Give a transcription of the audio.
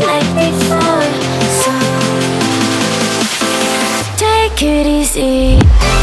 like before So Take it easy.